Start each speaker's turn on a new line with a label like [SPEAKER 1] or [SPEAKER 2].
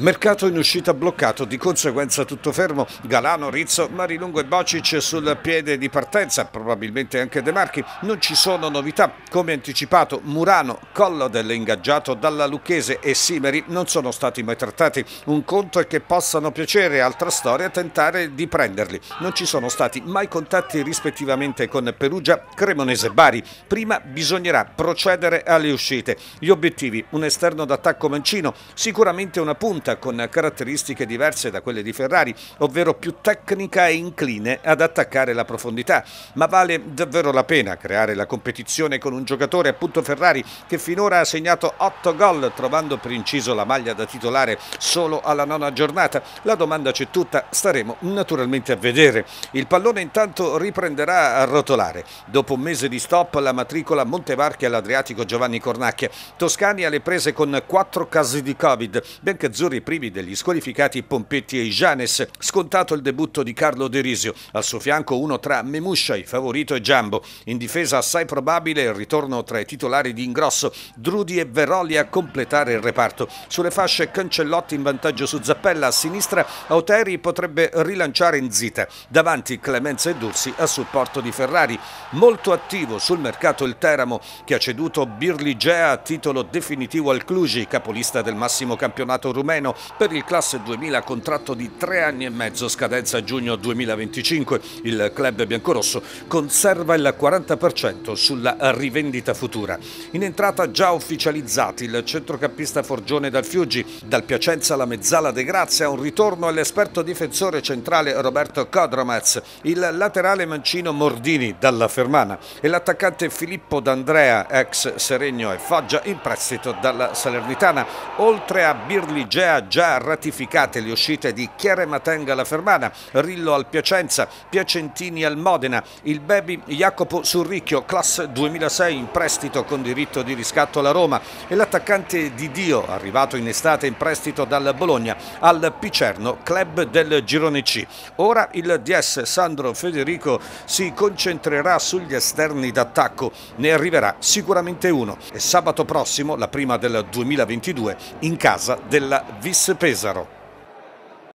[SPEAKER 1] Mercato in uscita bloccato, di conseguenza tutto fermo. Galano, Rizzo, Marilungo e Bocic sul piede di partenza, probabilmente anche De Marchi. Non ci sono novità. Come anticipato, Murano, Collodel ingaggiato dalla Lucchese e Simeri non sono stati mai trattati. Un conto è che possano piacere, altra storia tentare di prenderli. Non ci sono stati mai contatti rispettivamente con Perugia, Cremonese e Bari. Prima bisognerà procedere alle uscite. Gli obiettivi, un esterno d'attacco mancino, sicuramente una punta Toyota con caratteristiche diverse da quelle di Ferrari, ovvero più tecnica e incline ad attaccare la profondità. Ma vale davvero la pena creare la competizione con un giocatore appunto Ferrari che finora ha segnato 8 gol trovando per inciso la maglia da titolare solo alla nona giornata? La domanda c'è tutta, staremo naturalmente a vedere. Il pallone intanto riprenderà a rotolare. Dopo un mese di stop la matricola Montevarchi all'Adriatico Giovanni Cornacchia. Toscani alle prese con 4 casi di Covid, benché Azzurri i primi degli squalificati Pompetti e Janes. Scontato il debutto di Carlo De Risio. Al suo fianco uno tra Memuscia, il favorito, e Giambo. In difesa assai probabile il ritorno tra i titolari di Ingrosso, Drudi e Veroli a completare il reparto. Sulle fasce Cancellotti in vantaggio su Zappella, a sinistra Auteri potrebbe rilanciare in zita. Davanti Clemenza e Dursi a supporto di Ferrari. Molto attivo sul mercato il Teramo che ha ceduto Birligea a titolo definitivo al Cluj, capolista del massimo campionato rumeno Torino per il classe 2000 contratto di tre anni e mezzo scadenza giugno 2025. Il club biancorosso conserva il 40% sulla rivendita futura. In entrata già ufficializzati il centrocampista Forgione dal Fiuggi, dal Piacenza alla Mezzala De Grazia, un ritorno all'esperto difensore centrale Roberto Codromaz, il laterale mancino Mordini dalla Fermana. E l'attaccante Filippo D'Andrea, ex Seregno e Foggia, in prestito dalla Salernitana, oltre a Birligea già ratificate le uscite di Chiare Matenga alla Fermana, Rillo al Piacenza, Piacentini al Modena, il baby Jacopo Surricchio, classe 2006 in prestito con diritto di riscatto alla Roma e l'attaccante di Dio, arrivato in estate in prestito dal Bologna al Picerno, club del Girone C. Ora il DS Sandro Federico si concentrerà sugli esterni d'attacco, ne arriverà sicuramente uno e sabato prossimo, la prima del 2022, in casa della Vis Pesaro.